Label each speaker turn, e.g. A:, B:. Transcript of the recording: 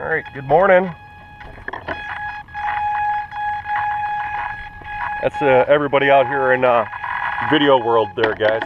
A: All right, good morning. That's uh, everybody out here in uh, video world there, guys.